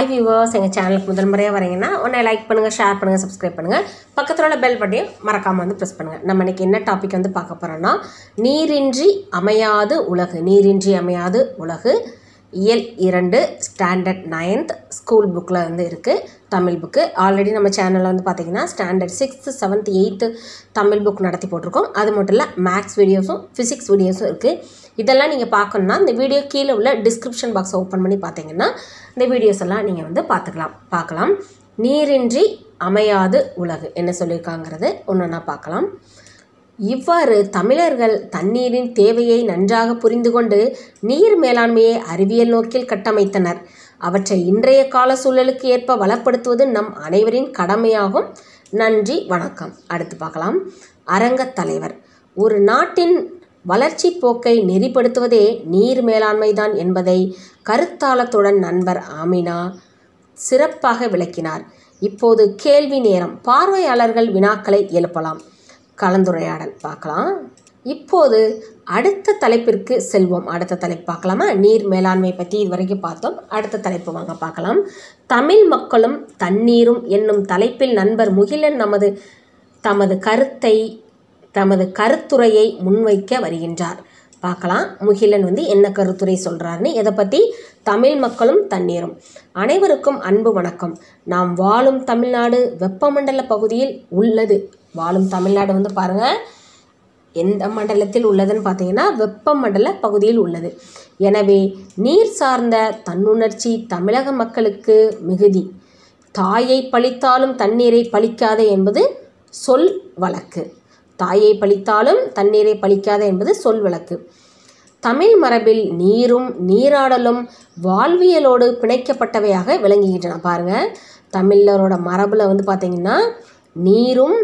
Hi viewers எங்கள் சேனலுக்கு முதல் முறையாக வரீங்கன்னா உடனே லைக் பண்ணுங்கள் ஷேர் பண்ணுங்கள் சப்ஸ்கிரைப் பண்ணுங்கள் பக்கத்தில் உள்ள பெல் பட்டையும் மறக்காமல் வந்து ப்ரெஸ் பண்ணுங்கள் நம்ம இன்றைக்கி என்ன டாபிக் வந்து பார்க்க போகிறோன்னா நீரின்றி அமையாது உலகு. நீரின்றி அமையாது உலகு. இயல் இரண்டு ஸ்டாண்டர்ட் நைன்த் ஸ்கூல் புக்கில் வந்து இருக்குது தமிழ் புக்கு ஆல்ரெடி நம்ம சேனலில் வந்து பார்த்திங்கன்னா standard sixth seventh eighth Tamil book நடத்தி போட்டிருக்கோம். அது மட்டும் இல்லை மேக்ஸ் வீடியோஸும் ஃபிசிக்ஸ் வீடியோஸும் இருக்குது இதெல்லாம் நீங்கள் பார்க்கணுன்னா இந்த வீடியோ கீழே உள்ள டிஸ்கிரிப்ஷன் பாக்ஸை ஓப்பன் பண்ணி பார்த்தீங்கன்னா இந்த வீடியோஸ் எல்லாம் நீங்கள் வந்து பார்த்துக்கலாம். பார்க்கலாம். நீரின்றி அமையாது உலகு. என்ன சொல்லியிருக்காங்கிறது? ஒன்றுன்னா பார்க்கலாம். இவ்வாறு தமிழர்கள் தண்ணீரின் தேவையை நன்றாக புரிந்து கொண்டு நீர் மேலாண்மையை அறிவியல் நோக்கில் கட்டமைத்தனர். அவற்றை இன்றைய கால சூழலுக்கு ஏற்ப வளப்படுத்துவது நம் அனைவரின் கடமையாகும். நன்றி வணக்கம். அடுத்து பார்க்கலாம். அரங்கத் தலைவர். ஒரு நாட்டின் வளர்ச்சி போக்கை நெறிப்படுத்துவதே நீர் மேலாண்மைதான் என்பதை கருத்தாளத்துடன் நண்பர் ஆமினா சிறப்பாக விளக்கினார். இப்போது கேள்வி நேரம். பார்வையாளர்கள் வினாக்களை எழுப்பலாம். கலந்துரையாடல் பார்க்கலாம். இப்போது அடுத்த தலைப்பிற்கு செல்வோம். அடுத்த தலைப்பு பார்க்கலாமா? நீர் மேலாண்மை பற்றி இது வரைக்கும் பார்த்தோம். அடுத்த தலைப்பு வாங்க பார்க்கலாம். தமிழ் மக்களும் தண்ணீரும் என்னும் தலைப்பில் நண்பர் முகிலன் நமது தமது கருத்தை தமது கருத்துரையை முன்வைக்க வருகின்றார். பார்க்கலாம். முகிலன் வந்து என்ன கருத்துரை சொல்கிறாருன்னு எதை பற்றி தமிழ் மக்களும் தண்ணீரும். அனைவருக்கும் அன்பு வணக்கம். நாம் வாழும் தமிழ்நாடு வெப்பமண்டல பகுதியில் உள்ளது. வாழும் தமிழ்நாடு வந்து பாருங்கள் எந்த மண்டலத்தில் உள்ளதுன்னு பார்த்தீங்கன்னா வெப்பமண்டல பகுதியில் உள்ளது. எனவே நீர் சார்ந்த தன்னுணர்ச்சி தமிழக மக்களுக்கு மிகுதி. தாயை பழித்தாலும் தண்ணீரை பழிக்காதே என்பது சொல் வழக்கு. தாயை பழித்தாலும் தண்ணீரை பழிக்காத என்பது சொல் வழக்கு தமிழ் மரபில் நீரும் நீராடலும் வாழ்வியலோடு பிணைக்கப்பட்டவையாக விளங்குகின்றன. பாருங்கள் தமிழரோட மரபில் வந்து பார்த்திங்கன்னா நீரும்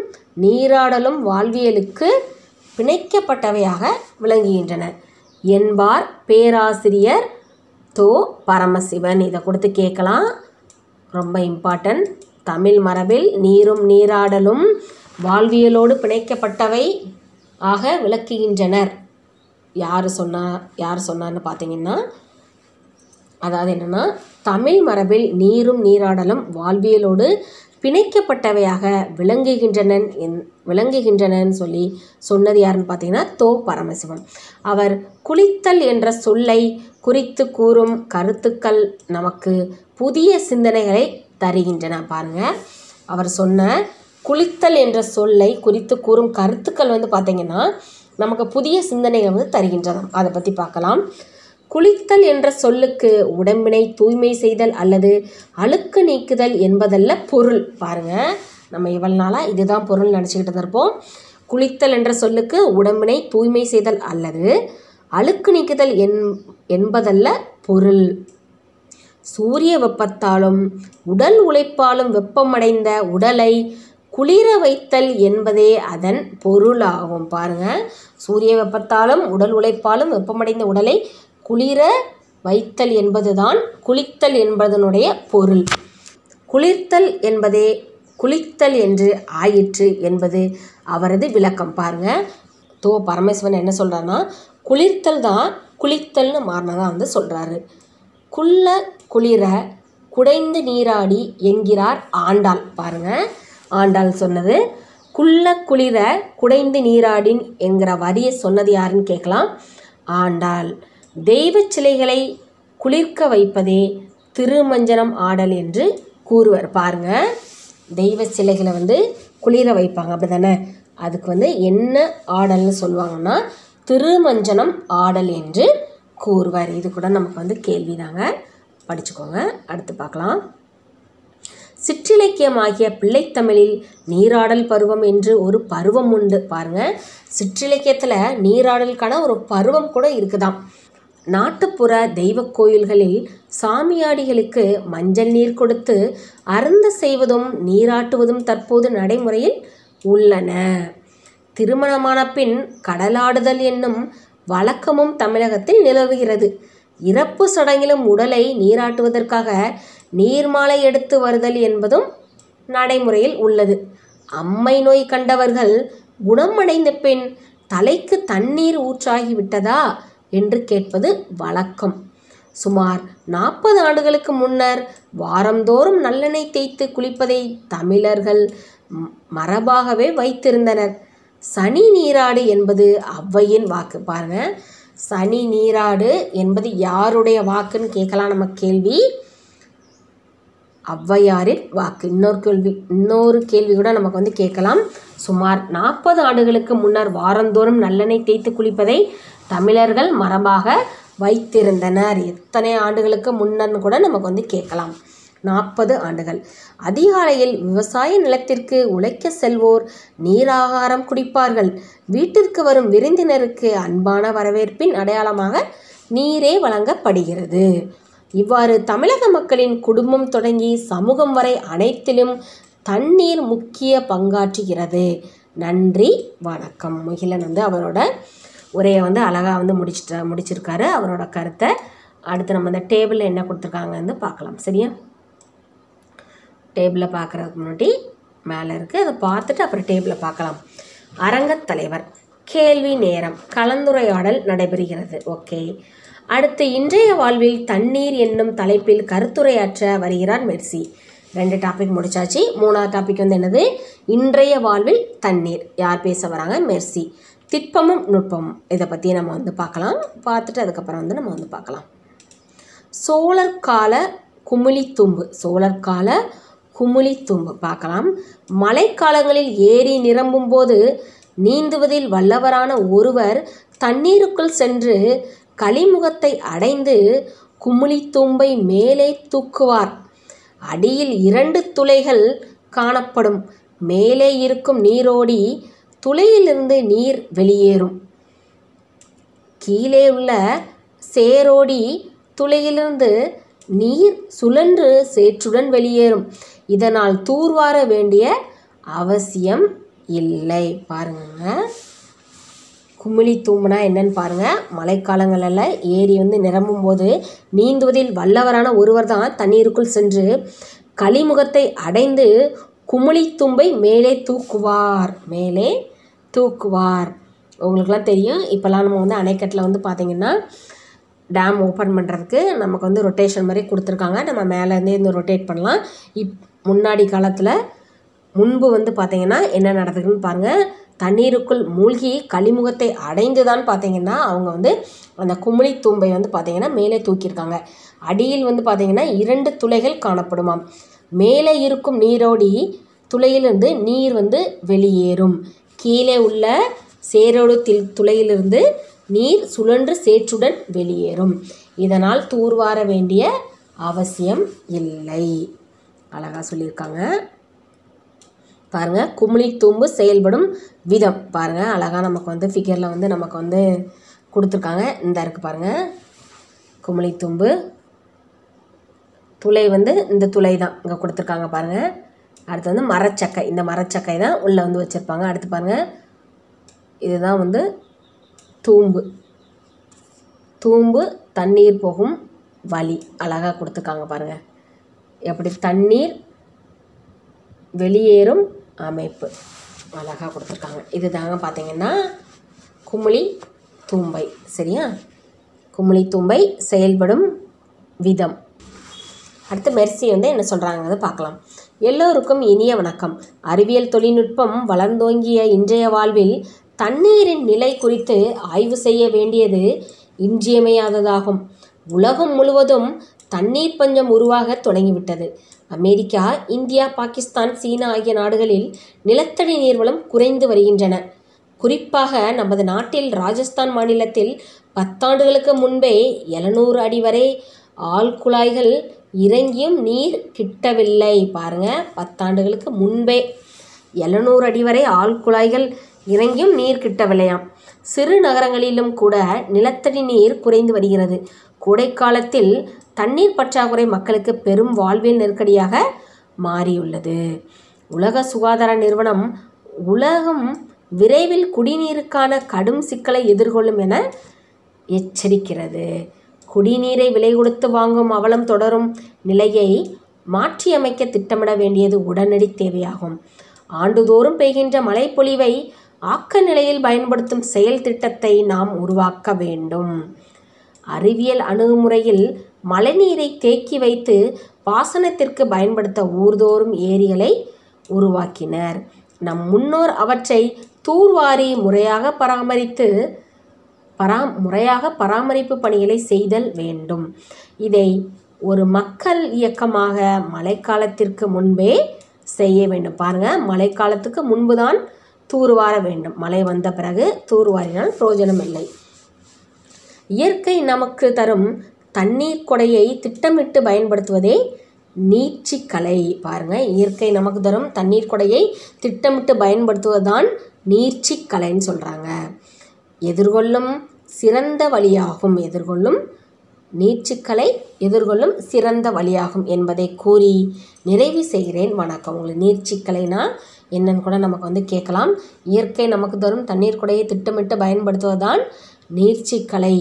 நீராடலும் வாழ்வியலுக்கு பிணைக்கப்பட்டவையாக விளங்குகின்றன. என்பார் பேராசிரியர் தோ. பரமசிவன். இதை கொடுத்து கேட்கலாம். ரொம்ப இம்பார்ட்டன்ட் தமிழ் மரபில் நீரும் நீராடலும் வாழ்வியலோடு பிணைக்கப்பட்டவை ஆக விளக்குகின்றனர். யார் சொன்னா யார் சொன்னார்னு பார்த்தீங்கன்னா அதாவது என்னென்னா தமிழ் மரபில் நீரும் நீராடலும் வாழ்வியலோடு பிணைக்கப்பட்டவையாக விளங்குகின்றனன் என் விளங்குகின்றனன்னு சொல்லி சொன்னது யாருன்னு பார்த்தீங்கன்னா தோ பரமசிவன் அவர் குளித்தல் என்ற சொல்லை குறித்து கூறும் கருத்துக்கள் நமக்கு புதிய சிந்தனைகளை தருகின்றன. பாருங்கள் அவர் சொன்ன குளித்தல் என்ற சொல்லை குறித்து கூறும் கருத்துக்கள் வந்து பார்த்திங்கன்னா நமக்கு புதிய சிந்தனைகள் வந்து தருகின்றன. அதை பற்றி பார்க்கலாம். குளித்தல் என்ற சொல்லுக்கு உடம்பினை தூய்மை செய்தல் அல்லது அழுக்கு நீக்குதல் என்பதல்ல பொருள். பாருங்க நம்ம இவ்வளோ நாளாக இதுதான் பொருள் நினச்சிக்கிட்டு இருப்போம். குளித்தல் என்ற சொல்லுக்கு உடம்பினை தூய்மை செய்தல் அல்லது அழுக்கு நீக்குதல் என் என்பதல்ல பொருள். சூரிய வெப்பத்தாலும் உடல் உழைப்பாலும் வெப்பமடைந்த உடலை குளிர வைத்தல் என்பதே அதன் பொருளாகும். பாருங்க. சூரிய வெப்பத்தாலும் உடல் உழைப்பாலும் வெப்பமடைந்த உடலை குளிர வைத்தல் என்பதுதான் குளித்தல் என்பதனுடைய பொருள். குளிர்த்தல் என்பதே குளித்தல் என்று ஆயிற்று என்பது அவரது விளக்கம். பாருங்க. தோ பரமேஸ்வரன் என்ன சொல்கிறான்னா குளிர்த்தல் தான் குளித்தல்னு மாறினதான் வந்து சொல்கிறாரு குள்ள குளிர குடைந்து நீராடி என்கிறார் ஆண்டாள். பாருங்க. ஆண்டாள் சொன்னது. குள்ள குளிர குடைந்து நீராடின் என்கிற வரியை சொன்னது யாருன்னு கேட்கலாம். ஆண்டாள். தெய்வ சிலைகளை குளிர்க்க வைப்பதே திருமஞ்சனம் ஆடல் என்று கூறுவர். பாருங்க. தெய்வ சிலைகளை வந்து குளிர வைப்பாங்க. அப்படி தானே அதுக்கு வந்து என்ன ஆடல்னு சொல்லுவாங்கன்னா திருமஞ்சனம் ஆடல் என்று கூறுவர். இது கூட நமக்கு வந்து கேள்விதாங்க. படிச்சுக்கோங்க. அடுத்து பார்க்கலாம். சிற்றிலக்கியமாகிய பிள்ளைத்தமிழில் நீராடல் பருவம் என்று ஒரு பருவம் உண்டு. பாருங்க. சிற்றிலக்கியத்தில் நீராடலுக்கான ஒரு பருவம் கூட இருக்குதாம். நாட்டுப்புற தெய்வ கோயில்களில் சாமியாடிகளுக்கு மஞ்சள் நீர் கொடுத்து அருந்த செய்வதும் நீராட்டுவதும் தற்போது நடைமுறையில் உள்ளன. திருமணமான பின் கடலாடுதல் என்னும் வழக்கமும் தமிழகத்தில் நிலவுகிறது. இறப்பு சடங்கிலும் உடலை நீராட்டுவதற்காக நீர்மாலை எடுத்து வருதல் என்பதும் நடைமுறையில் உள்ளது. அம்மை நோய் கண்டவர்கள் குணமடைந்த பின் தலைக்கு தண்ணீர் ஊற்றாகிவிட்டதா என்று கேட்பது வழக்கம். சுமார் நாற்பது ஆண்டுகளுக்கு முன்னர் வாரந்தோறும் நல்லெண்ணெய் தேய்த்து குளிப்பதை தமிழர்கள் மரபாகவே வைத்திருந்தனர். சனி நீராடு என்பது ஔவையின் வாக்கு. பாருங்க. சனி நீராடு என்பது யாருடைய வாக்குன்னு கேட்கலாம் நம்ம கேள்வி. ஔவையாரின் வாக்கு. இன்னொரு கேள்வி இன்னொரு கேள்வி கூட நமக்கு வந்து கேட்கலாம். சுமார் நாற்பது ஆண்டுகளுக்கு முன்னர் வாரந்தோறும் நல்லெண்ணெய் தேய்த்து குளிப்பதை தமிழர்கள் மரபாக வைத்திருந்தனர். எத்தனை ஆண்டுகளுக்கு முன்னர்னு கூட நமக்கு வந்து கேட்கலாம். நாற்பது ஆண்டுகள். அதிகாலையில் விவசாய நிலத்திற்கு உழைக்க செல்வோர் நீராகாரம் குடிப்பார்கள். வீட்டிற்கு வரும் விருந்தினருக்கு அன்பான வரவேற்பின் அடையாளமாக நீரே வழங்கப்படுகிறது. இவ்வாறு தமிழக மக்களின் குடும்பம் தொடங்கி சமூகம் வரை அனைத்திலும் தண்ணீர் முக்கிய பங்காற்றுகிறது. நன்றி வணக்கம். முகிலன் வந்து அவரோட உரையை வந்து அழகாக வந்து முடிச்சிட்ட முடிச்சிருக்காரு. அவரோட கருத்தை அடுத்து நம்ம இந்த டேபிளில் என்ன கொடுத்துருக்காங்க வந்து பார்க்கலாம். சரியா? டேபிளை பார்க்குறதுக்கு முன்னாடி மேலே இருக்குது அதை பார்த்துட்டு அப்புறம் டேபிளை பார்க்கலாம். அரங்கத் தலைவர் கேள்வி நேரம் கலந்துரையாடல் நடைபெறுகிறது. ஓகே. அடுத்து இன்றைய வாழ்வில் தண்ணீர் என்னும் தலைப்பில் கருத்துரையாற்ற வருகிறார் மெர்சி. ரெண்டு டாபிக் முடிச்சாச்சு. மூணாவது டாபிக் வந்து என்னது? இன்றைய வாழ்வில் தண்ணீர். யார் பேச வராங்க? மெர்சி. திட்பமும் நுட்பமும். இதை பற்றி நம்ம வந்து பார்க்கலாம். பார்த்துட்டு அதுக்கப்புறம் வந்து நம்ம வந்து பார்க்கலாம். சோழர் கால குமிழித்தும்பு. சோழர் கால குமிழித்தும்பு. பார்க்கலாம். மழைக்காலங்களில் ஏரி நிரம்பும் போது நீந்துவதில் வல்லவரான ஒருவர் தண்ணீருக்குள் சென்று களிமுகத்தை அடைந்து குமிழித்தும்பை மேலே தூக்குவார். அடியில் இரண்டு துளைகள் காணப்படும். மேலே இருக்கும் நீரோடி துளையிலிருந்து நீர் வெளியேறும். கீழே உள்ள சேரோடி துளையிலிருந்து நீர் சுழன்று சேற்றுடன் வெளியேறும். இதனால் தூர்வார வேண்டிய அவசியம் இல்லை. பாருங்க. குமிழி தூம்புனா என்னன்னு பாருங்கள் மழைக்காலங்களில் ஏரி வந்து நிரம்பும் போது நீந்துவதில் வல்லவரான ஒருவர் தான் தண்ணீருக்குள் சென்று களிமுகத்தை அடைந்து குமிழி தும்பை மேலே தூக்குவார். மேலே தூக்குவார். உங்களுக்குலாம் தெரியும். இப்போல்லாம் நம்ம வந்து அணைக்கட்டில் வந்து பார்த்திங்கன்னா டேம் ஓப்பன் பண்ணுறதுக்கு நமக்கு வந்து ரொட்டேஷன் மாதிரி கொடுத்துருக்காங்க. நம்ம மேலேருந்தே இருந்து ரொட்டேட் பண்ணலாம். இப் முன்னாடி காலத்தில் முன்பு வந்து பார்த்திங்கன்னா என்ன நடக்குதுன்னு பாருங்கள் தண்ணீருக்குள் மூழ்கி களிமுகத்தை அடைந்து தான் பார்த்தீங்கன்னா அவங்க வந்து அந்த குமிழி தூம்பை வந்து பார்த்தீங்கன்னா மேலே தூக்கியிருக்காங்க. அடியில் வந்து பார்த்தீங்கன்னா இரண்டு துளைகள் காணப்படுமாம். மேலே இருக்கும் நீரோடி துளையிலிருந்து நீர் வந்து வெளியேறும். கீழே உள்ள சேரோடு தில் துளையிலிருந்து நீர் சுழன்று சேற்றுடன் வெளியேறும். இதனால் தூர்வார வேண்டிய அவசியம் இல்லை. அழகாக சொல்லியிருக்காங்க. பாருங்கள் குமிழி தூம்பு செயல்படும் விதம். பாருங்கள் அழகாக நமக்கு வந்து ஃபிகரில் வந்து நமக்கு வந்து கொடுத்துருக்காங்க. இந்த இருக்குது பாருங்கள் குமிழி தூம்பு. துளை வந்து இந்த துளை தான் இங்கே கொடுத்துருக்காங்க பாருங்கள் அடுத்து வந்து மரச்சக்கை. இந்த மரச்சக்கை தான் உள்ளே வந்து வச்சுருப்பாங்க. அடுத்து பாருங்கள் இதுதான் வந்து தூம்பு. தூம்பு தண்ணீர் போகும் வழி அழகாக கொடுத்துருக்காங்க பாருங்கள் எப்படி தண்ணீர் வெளியேறும் அமைப்பு. அழகாக கொடுத்துருக்காங்க. இது தாங்க பார்த்தீங்கன்னா குமிழி தூம்பை. சரியா? குமிழி தூம்பை செயல்படும் விதம். அடுத்து மெர்சி வந்து என்ன சொல்கிறாங்கிறத பார்க்கலாம். எல்லோருக்கும் இனிய வணக்கம். அறிவியல் தொழில்நுட்பம் வளர்ந்தோங்கிய இன்றைய வாழ்வில் தண்ணீரின் நிலை குறித்து ஆய்வு செய்ய வேண்டியது இன்றியமையாததாகும். உலகம் முழுவதும் தண்ணீர் பஞ்சம் உருவாக தொடங்கிவிட்டது. அமெரிக்கா இந்தியா பாகிஸ்தான் சீனா ஆகிய நாடுகளில் நிலத்தடி நீர்வளம் குறைந்து வருகின்றன. குறிப்பாக நமது நாட்டில் ராஜஸ்தான் மாநிலத்தில் பத்தாண்டுகளுக்கு முன்பே எழுநூறு அடி வரை ஆழ்குழாய்கள் இறங்கியும் நீர் கிட்டவில்லை. பாருங்க பத்தாண்டுகளுக்கு முன்பே எழுநூறு அடி வரை ஆழ்குழாய்கள் இறங்கியும் நீர் கிட்டவில்லையாம். சிறு நகரங்களிலும் கூட நிலத்தடி நீர் குறைந்து வருகிறது. கோடைக்காலத்தில் தண்ணீர் பற்றாக்குறை மக்களுக்கு பெரும் வாழ்வியல் நெருக்கடியாக மாறியுள்ளது. உலக சுகாதார நிறுவனம் உலகம் விரைவில் குடிநீருக்கான கடும் சிக்கலை எதிர்கொள்ளும் என எச்சரிக்கிறது. குடிநீரை விலை கொடுத்து வாங்கும் அவலம் தொடரும் நிலையை மாற்றியமைக்க திட்டமிட வேண்டியது உடனடி தேவையாகும். ஆண்டுதோறும் பெய்கின்ற மழைப்பொழிவை ஆக்க நிலையில் பயன்படுத்தும் செயல் திட்டத்தை நாம் உருவாக்க வேண்டும். அறிவியல் அணுகுமுறையில் மழைநீரை தேக்கி வைத்து பாசனத்திற்கு பயன்படுத்த ஊர்தோறும் ஏரிகளை உருவாக்கினர். நம் முன்னோர் அவற்றை தூர்வாரி முறையாக பராமரித்து பரா முறையாக பராமரிப்பு பணிகளை செய்தல் வேண்டும். இதை ஒரு மக்கள் இயக்கமாக மழைக்காலத்திற்கு முன்பே செய்ய வேண்டும். பாருங்கள் மழைக்காலத்துக்கு முன்பு தான் தூர்வார வேண்டும். மழை வந்த பிறகு தூர்வாரினால் பிரயோஜனம் இல்லை இயற்கை நமக்கு தரும் தண்ணீர் கொடையை திட்டமிட்டு பயன்படுத்துவதே நீச்சிக்கலை பாருங்கள் இயற்கை நமக்கு தரும் தண்ணீர் கொடையை திட்டமிட்டு பயன்படுத்துவதுதான் நீட்சிக்கலைன்னு சொல்கிறாங்க எதிர்கொள்ளும் சிறந்த வழியாகும் எதிர்கொள்ளும் நீட்சிக்கலை எதிர்கொள்ளும் சிறந்த வழியாகும் என்பதை கூறி நிறைவு செய்கிறேன். வணக்கம். உங்களுக்கு நீட்சிக்கலைனா என்னன்னு கூட நமக்கு வந்து கேட்கலாம். இயற்கை நமக்கு தரும் தண்ணீர் கொடையை திட்டமிட்டு பயன்படுத்துவதுதான் நீர்ச்சிக்கலை.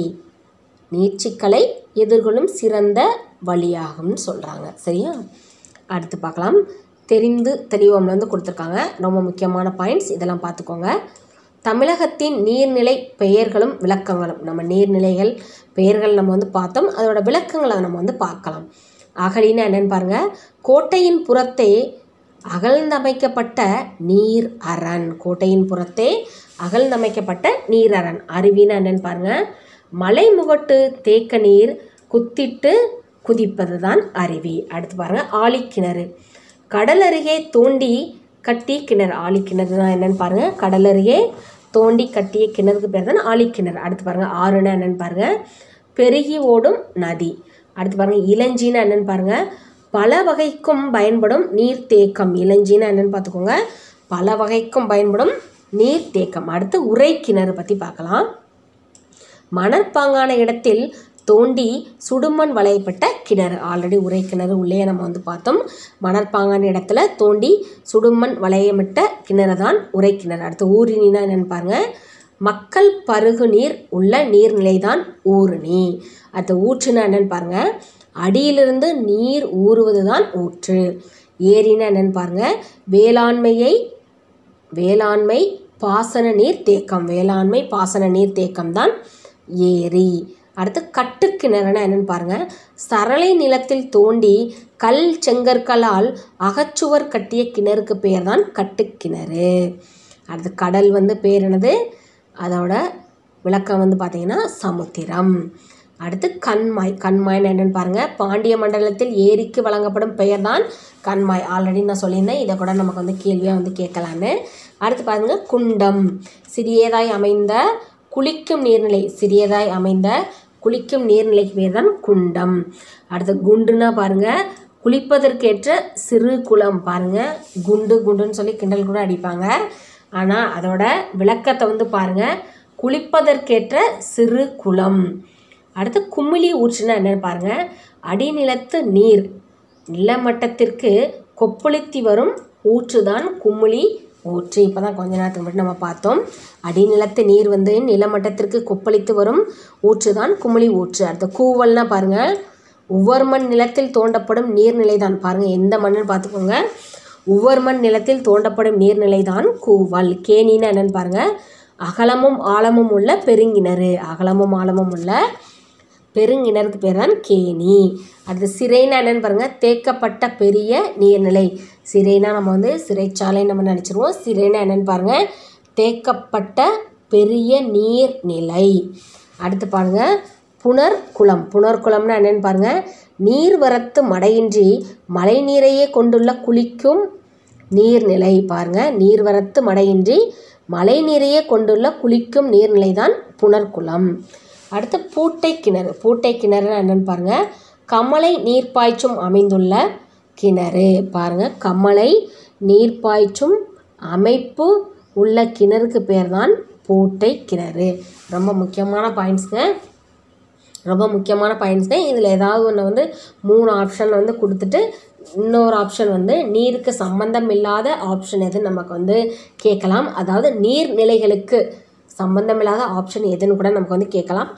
நீட்சிக்கலை எதிர்கொள்ளும் சிறந்த வழியாகும்னு சொல்கிறாங்க சரியா? அடுத்து பார்க்கலாம். தெரிந்து தெளிவம்லேருந்து வந்து கொடுத்துருக்காங்க. ரொம்ப முக்கியமான பாயிண்ட்ஸ் இதெல்லாம் பார்த்துக்கோங்க. தமிழகத்தின் நீர்நிலை பெயர்களும் விளக்கங்களும். நம்ம நீர்நிலைகள் பெயர்கள் நம்ம வந்து பார்த்தோம். அதோட விளக்கங்களை நம்ம வந்து பார்க்கலாம். அகழின்னு என்னென்னு பாருங்க. கோட்டையின் புறத்தே அகழ்ந்தமைக்கப்பட்ட நீர் அரண். கோட்டையின் புறத்தே அகழ்ந்தமைக்கப்பட்ட நீர் அரண். அருவின்னு என்னென்னு பாருங்கள் மலைமுகட்டு தேக்க நீர் குத்திட்டு குதிப்பது தான் அருவி. அடுத்து பாருங்கள் ஆழிக்கிணறு. கடல் அருகே தோண்டி கட்டி கிணறு. ஆழிக்கிணறு தான் என்னன்னு பாருங்கள் கடல் அருகே தோண்டி கட்டிய கிணறுக்கு பேர் தான் ஆழிக்கிணறு. அடுத்து பாருங்கள் ஆறுனா என்னன்னு பாருங்கள் பெருகி ஓடும் நதி. அடுத்து பாருங்கள் இளஞ்சின்னா என்னென்னு பாருங்கள் பல வகைக்கும் பயன்படும் நீர்த்தேக்கம். இளஞ்சின்னா என்னென்னு பார்த்துக்கோங்க பல வகைக்கும் பயன்படும் நீர்த்தேக்கம். அடுத்து உரை கிணறு பற்றி பார்க்கலாம். மணற்பாங்கான இடத்தில் தோண்டி சுடுமண் வளையப்பட்ட கிணறு. ஆல்ரெடி உரை கிணறு உள்ளே நம்ம வந்து பார்த்தோம். மணற்பாங்கான இடத்துல தோண்டி சுடுமண் வளையமிட்ட கிணறு தான் உரை கிணறு. அடுத்து ஊரினா என்னன்னு பாருங்கள் மக்கள் பருகு நீர் உள்ள நீர்நிலை தான் ஊருணி. அடுத்து ஊற்றுனா என்னன்னு பாருங்கள் அடியிலிருந்து நீர் ஊறுவது தான் ஊற்று. ஏரினா என்னன்னு பாருங்கள் வேளாண்மையை வேளாண்மை பாசன நீர் தேக்கம். வேளாண்மை பாசன நீர் தேக்கம் தான் ஏரி. அடுத்து கட்டுக்கிணறுனா என்னன்னு பாருங்க. சரளை நிலத்தில் தோண்டி கல் செங்கற்களால் அகச்சுவர் கட்டிய கிணறுக்கு பேர் தான் கட்டுக்கிணறு அடுத்து கடல் வந்து பேர் என்னது? அதோட விளக்கம் வந்து பார்த்தீங்கன்னா சமுத்திரம். அடுத்து கண்மாய் கண்மாய்னு என்னன்னு பாருங்க. பாண்டிய மண்டலத்தில் ஏரிக்கு வழங்கப்படும் பெயர் தான் கண்மாய். ஆல்ரெடி நான் சொல்லியிருந்தேன். இதை கூட நமக்கு வந்து கேள்வியாக வந்து கேட்கலான்னு. அடுத்து பாருங்க குண்டம். சிறியதாய் அமைந்த குளிக்கும் நீர்நிலை சிறியதாய் அமைந்த குளிக்கும் நீர்நிலைக்கு பேர் தான் குண்டம். அடுத்து குண்டுன்னா பாருங்கள் குளிப்பதற்கேற்ற சிறு குளம் பாருங்கள் குண்டு குண்டுன்னு சொல்லி கிண்டல் கூட அடிப்பாங்க. ஆனால் அதோட விளக்கத்தை வந்து பாருங்கள் குளிப்பதற்கேற்ற சிறு குளம். அடுத்து குமிழி ஊற்றுனா என்னன்னு பாருங்க அடிநிலத்து நீர் நிலமட்டத்திற்கு கொப்பளித்து வரும் ஊற்றுதான் குமிழி ஊற்று இப்போ தான் கொஞ்ச நேரத்துக்கு மட்டும் நம்ம பார்த்தோம். அடிநிலத்து நீர் வந்து நிலமட்டத்திற்கு கொப்பளித்து வரும் ஊற்று தான் குமிழி ஊற்று. அடுத்த கூவல்னால் பாருங்கள் ஒவ்வொரு மண் நிலத்தில் தோண்டப்படும் நீர்நிலை தான் பாருங்கள் எந்த மண்ணுன்னு பார்த்துக்கோங்க. ஒவ்வொரு மண் நிலத்தில் தோண்டப்படும் நீர்நிலை தான் கூவல். கேணின்னு என்னன்னு பாருங்கள் அகலமும் ஆழமும் உள்ள பெருங்கிணறு. அகலமும் ஆழமும் உள்ள பெருங்கிணறுக்கு பேர் தான் கேணி. அடுத்து சிறைனா என்னன்னு பாருங்கள் தேக்கப்பட்ட பெரிய நீர்நிலை. சிறைனா நம்ம வந்து சிறைச்சாலை நம்ம நினச்சிருவோம். சிறைனா என்னன்னு பாருங்கள் தேக்கப்பட்ட பெரிய நீர்நிலை. அடுத்து பாருங்க புனர்குளம். புனர்குளம்னா என்னன்னு பாருங்கள் நீர்வரத்து மடையின்றி மழை நீரையே கொண்டுள்ள குளிக்கும் நீர்நிலை பாருங்கள் நீர்வரத்து மடையின்றி மழை நீரையே கொண்டுள்ள குளிக்கும் நீர்நிலை தான் புனர்குளம். அடுத்து பூட்டை கிணறு. பூட்டை கிணறுனா என்னென்னு பாருங்க. கமலை நீர்ப்பாய்ச்சும் அமைந்துள்ள கிணறு. பாருங்க. கமலை நீர்ப்பாய்ச்சும் அமைப்பு உள்ள கிணறுக்கு பேர் தான் பூட்டை கிணறு. ரொம்ப முக்கியமான பாயிண்ட்ஸுங்க ரொம்ப முக்கியமான பாயிண்ட்ஸுங்க இதில் ஏதாவது ஒன்று வந்து மூணு ஆப்ஷன் வந்து கொடுத்துட்டு இன்னொரு ஆப்ஷன் வந்து நீருக்கு சம்பந்தம் இல்லாத ஆப்ஷன் எது நமக்கு வந்து கேட்கலாம். அதாவது நீர்நிலைகளுக்கு சம்மந்தமில்லாத ஆப்ஷன் எதுன்னு கூட நமக்கு வந்து கேட்கலாம்.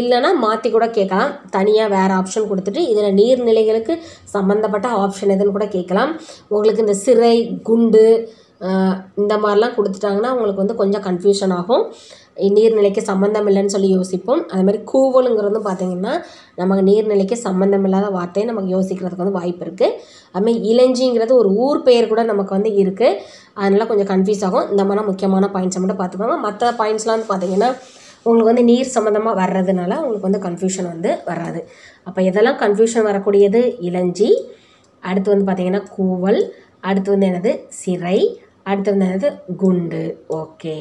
இல்லைன்னா மாற்றி கூட கேட்கலாம். தனியாக வேறு ஆப்ஷன் கொடுத்துட்டு இதில் நீர்நிலைகளுக்கு சம்மந்தப்பட்ட ஆப்ஷன் எதுன்னு கூட கேட்கலாம். உங்களுக்கு இந்த சிறை குண்டு இந்த மாதிரிலாம் கொடுத்துட்டாங்கன்னா உங்களுக்கு வந்து கொஞ்சம் கன்ஃபியூஷன் ஆகும். நீர்நிலைக்கு சம்மந்தம் இல்லைன்னு சொல்லி யோசிப்போம். அது மாதிரி கூவலுங்கிறது பார்த்தீங்கன்னா நமக்கு நீர்நிலைக்கு சம்மந்தம் இல்லாத வார்த்தையை நமக்கு யோசிக்கிறதுக்கு வந்து வாய்ப்பு இருக்குது அதுமாதிரி இளஞ்சிங்கிறது ஒரு ஊர் பெயர் கூட நமக்கு வந்து இருக்குது அதனால் கொஞ்சம் கன்ஃபியூஸ் ஆகும். இந்த மாதிரி முக்கியமான பாயிண்ட்ஸை மட்டும் பார்த்துக்கோங்க. மற்ற பாயிண்ட்ஸ்லாம் வந்து பார்த்தீங்கன்னா உங்களுக்கு வந்து நீர் சம்மந்தமாக வர்றதுனால உங்களுக்கு வந்து கன்ஃபியூஷன் வந்து வராது. அப்போ எதெல்லாம் கன்ஃபியூஷன் வரக்கூடியது? இளஞ்சி. அடுத்து வந்து பார்த்தீங்கன்னா கூவல். அடுத்து வந்து என்னது? சிறை. அடுத்து வந்து என்னது? குண்டு. ஓகே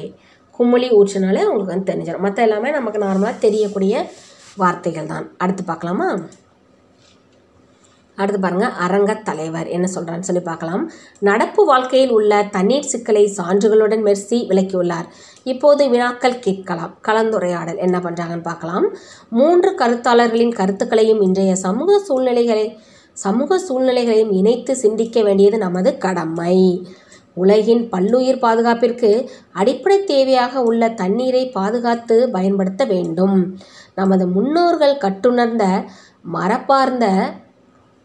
கும்மிளி ஊற்றுனாலே உங்களுக்கு வந்து தெரிஞ்சிடும். மற்ற எல்லாமே நமக்கு நார்மலாக தெரியக்கூடிய வார்த்தைகள் தான். அடுத்து பார்க்கலாமா? அடுத்து பாருங்கள் அரங்க தலைவர் என்ன சொல்கிறான்னு சொல்லி பார்க்கலாம். நடப்பு வாழ்க்கையில் உள்ள தண்ணீர் சிக்கலை சான்றுகளுடன் மெர்சி விளக்கியுள்ளார். இப்போது வினாக்கள் கேட்கலாம். கலந்துரையாடல் என்ன பண்ணுறாங்கன்னு பார்க்கலாம். மூன்று கருத்தாளர்களின் கருத்துக்களையும் இன்றைய சமூக சூழ்நிலைகளை சமூக சூழ்நிலைகளையும் இணைத்து சிந்திக்க வேண்டியது நமது கடமை. உலகின் பல்லுயிர் பாதுகாப்பிற்கு அடிப்படை தேவையாக உள்ள தண்ணீரை பாதுகாத்து பயன்படுத்த வேண்டும். நமது முன்னோர்கள் கட்டுணர்ந்த மரபார்ந்த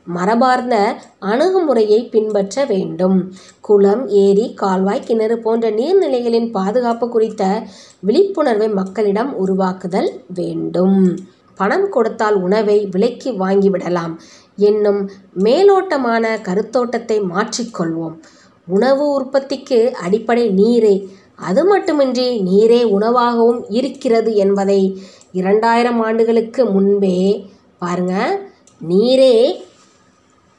மரபார்ந்த அணுகுமுறையை பின்பற்ற வேண்டும். குளம் ஏரி கால்வாய் கிணறு போன்ற நீர்நிலைகளின் பாதுகாப்பு குறித்த விழிப்புணர்வை மக்களிடம் உருவாக்குதல் வேண்டும். பணம் கொடுத்தால் உணவை விலைக்கு வாங்கிவிடலாம். என்னும் மேலோட்டமான கருத்தோட்டத்தை மாற்றிக்கொள்வோம். உணவு உற்பத்திக்கு அடிப்படை நீரே. அது மட்டுமின்றி நீரே உணவாகவும் இருக்கிறது என்பதை இரண்டாயிரம் ஆண்டுகளுக்கு முன்பே பாருங்க. நீரே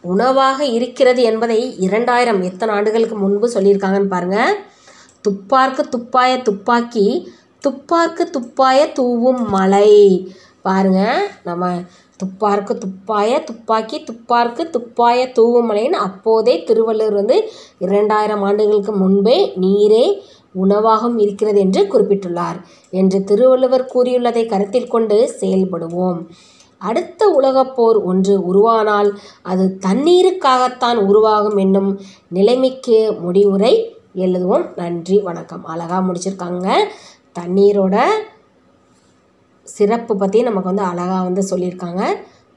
உணவாக இருக்கிறது என்பதை இரண்டாயிரம் எத்தனை ஆண்டுகளுக்கு முன்பு சொல்லியிருக்காங்கன்னு பாருங்கள் துப்பார்க்கு துப்பாய துப்பாக்கி துப்பார்க்கு துப்பாய தூவும் மலை. பாருங்கள் நம்ம துப்பார்க்கு துப்பாய துப்பாக்கி துப்பார்க்கு துப்பாய தூவுமலைன்னு அப்போதே திருவள்ளுவர் வந்து இரண்டாயிரம் ஆண்டுகளுக்கு முன்பே நீரே உணவாகவும் இருக்கிறது என்று குறிப்பிட்டுள்ளார் என்று திருவள்ளுவர் கூறியுள்ளதை கருத்தில் கொண்டு செயல்படுவோம். அடுத்த உலகப்போர் ஒன்று உருவானால் அது தண்ணீருக்காகத்தான் உருவாகும் என்னும் நிலைமைக்கு முடிவுரை எழுதுவோம். நன்றி வணக்கம். அழகாக முடிச்சிருக்காங்க. தண்ணீரோட சிறப்பு பற்றி நமக்கு வந்து அழகாக வந்து சொல்லியிருக்காங்க.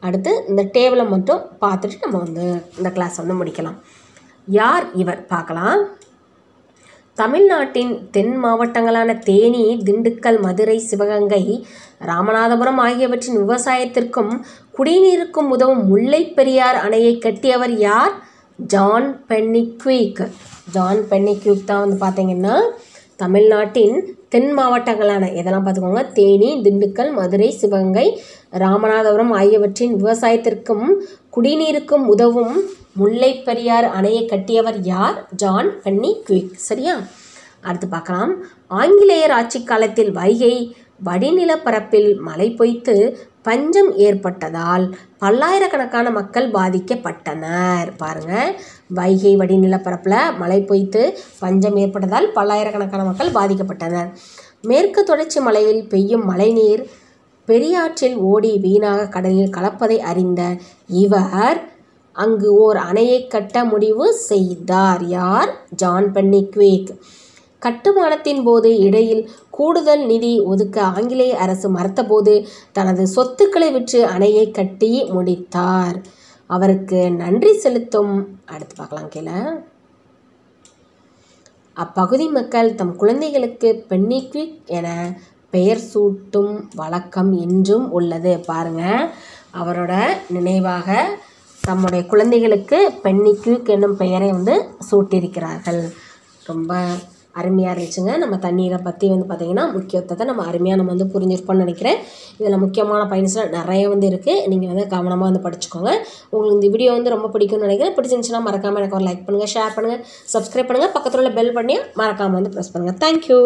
அடுத்து இந்த டேபிளை மட்டும் பார்த்துட்டு நம்ம வந்து இந்த கிளாஸ் வந்து முடிக்கலாம். யார் இவர்? பார்க்கலாம். தமிழ்நாட்டின் தென் மாவட்டங்களான தேனி திண்டுக்கல் மதுரை சிவகங்கை ராமநாதபுரம் ஆகியவற்றின் விவசாயத்திற்கும் குடிநீருக்கும் உதவும் முல்லை பெரியார் அணையை கட்டியவர் யார்? ஜான் பென்னிக்வீக். ஜான் பென்னிக்வீக் தான் வந்து பார்த்தீங்கன்னா தமிழ்நாட்டின் தென் மாவட்டங்களான இதெல்லாம் பார்த்துக்கோங்க தேனி திண்டுக்கல் மதுரை சிவகங்கை ராமநாதபுரம் ஆகியவற்றின் விவசாயத்திற்கும் குடிநீருக்கும் உதவும் முல்லை பெரியார் அணையை கட்டியவர் யார்? ஜான் கன்னி குவிக் சரியா? அடுத்து பார்க்கலாம். ஆங்கிலேயர் ஆட்சி காலத்தில் வைகை வடிநிலப்பரப்பில் மழை பொய்த்து பஞ்சம் ஏற்பட்டதால் பல்லாயிரக்கணக்கான மக்கள் பாதிக்கப்பட்டனர். பாருங்க. வைகை வடிநிலப்பரப்பில் மழை பொய்த்து பஞ்சம் ஏற்பட்டதால் பல்லாயிரக்கணக்கான மக்கள் பாதிக்கப்பட்டனர். மேற்கு தொடர்ச்சி மலையில் பெய்யும் மழைநீர் பெரியாற்றில் ஓடி வீணாக கடலில் கலப்பதை அறிந்த இவர் அங்கு ஓர் அணையை கட்ட முடிவு செய்தார். யார்? John Pennycuick. கட்டுமானத்தின் போது இடையில் கூடுதல் நிதி ஒதுக்க ஆங்கிலேய அரசு மறுத்தபோது தனது சொத்துக்களை விற்று அணையை கட்டி முடித்தார். அவருக்கு நன்றி செலுத்தும். அடுத்து பார்க்கலாம் கீழே. அப்பகுதி மக்கள் தம் குழந்தைகளுக்கு பென்னிக்விக் என பெயர் சூட்டும் வழக்கம் இன்றும் உள்ளது. பாருங்க அவரோட நினைவாக தம்முடைய குழந்தைகளுக்கு பென்னிக்விக் என்னும் பெயரை வந்து சூட்டியிருக்கிறார்கள். ரொம்ப அருமையாக இருந்துச்சுங்க. நம்ம தண்ணீரை பற்றி வந்து பார்த்திங்கன்னா முக்கியத்துவத்தை நம்ம அருமையாக நம்ம வந்து புரிஞ்சிருப்போம்னு நினைக்கிறேன். இதில் முக்கியமான பயன்ஸ்லாம் நிறைய வந்து இருக்குது நீங்கள் வந்து கவனமாக வந்து படிச்சுக்கோங்க. உங்களுக்கு இந்த வீடியோ வந்து ரொம்ப பிடிக்கும்னு நினைக்கிறேன். பிடிச்சிருந்துச்சுன்னா மறக்காமல் எனக்கு ஒரு லைக் பண்ணுங்கள் ஷேர் பண்ணுங்கள் சப்ஸ்கிரைப் பண்ணுங்கள் பக்கத்தில் உள்ள பெல் பண்ணி மறக்காமல் வந்து ப்ரெஸ் பண்ணுங்கள் தேங்க்யூ